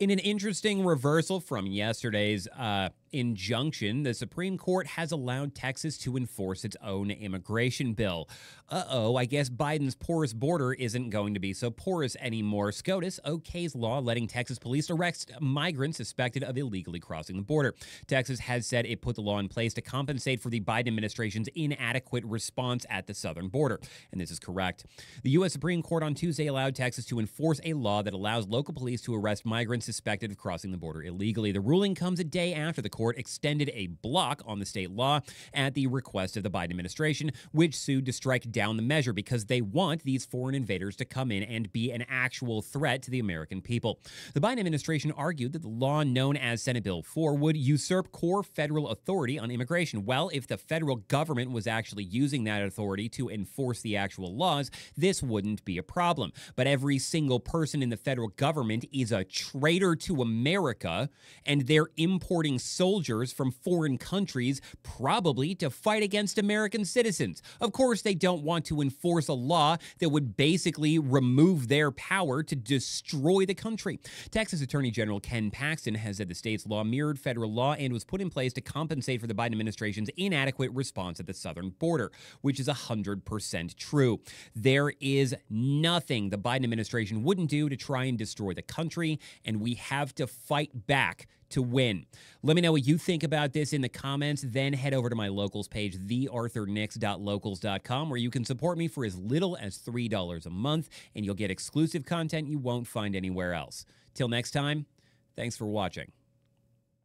In an interesting reversal from yesterday's uh, injunction, the Supreme Court has allowed Texas to enforce its own immigration bill. Uh oh, I guess Biden's porous border isn't going to be so porous anymore. SCOTUS okays law letting Texas police arrest migrants suspected of illegally crossing the border. Texas has said it put the law in place to compensate for the Biden administration's inadequate response at the southern border. And this is correct. The U.S. Supreme Court on Tuesday allowed Texas to enforce a law that allows local police to arrest migrants suspected of crossing the border illegally. The ruling comes a day after the court extended a block on the state law at the request of the Biden administration, which sued to strike down the measure because they want these foreign invaders to come in and be an actual threat to the American people. The Biden administration argued that the law known as Senate Bill 4 would usurp core federal authority on immigration. Well, if the federal government was actually using that authority to enforce the actual laws, this wouldn't be a problem. But every single person in the federal government is a traitor to America, and they're importing soldiers from foreign countries, probably to fight against American citizens. Of course, they don't want to enforce a law that would basically remove their power to destroy the country. Texas Attorney General Ken Paxton has said the state's law mirrored federal law and was put in place to compensate for the Biden administration's inadequate response at the southern border, which is 100% true. There is nothing the Biden administration wouldn't do to try and destroy the country, and we have to fight back to win. Let me know you think about this in the comments. Then head over to my locals page, thearthurnix.locals.com, where you can support me for as little as $3 a month, and you'll get exclusive content you won't find anywhere else. Till next time, thanks for watching.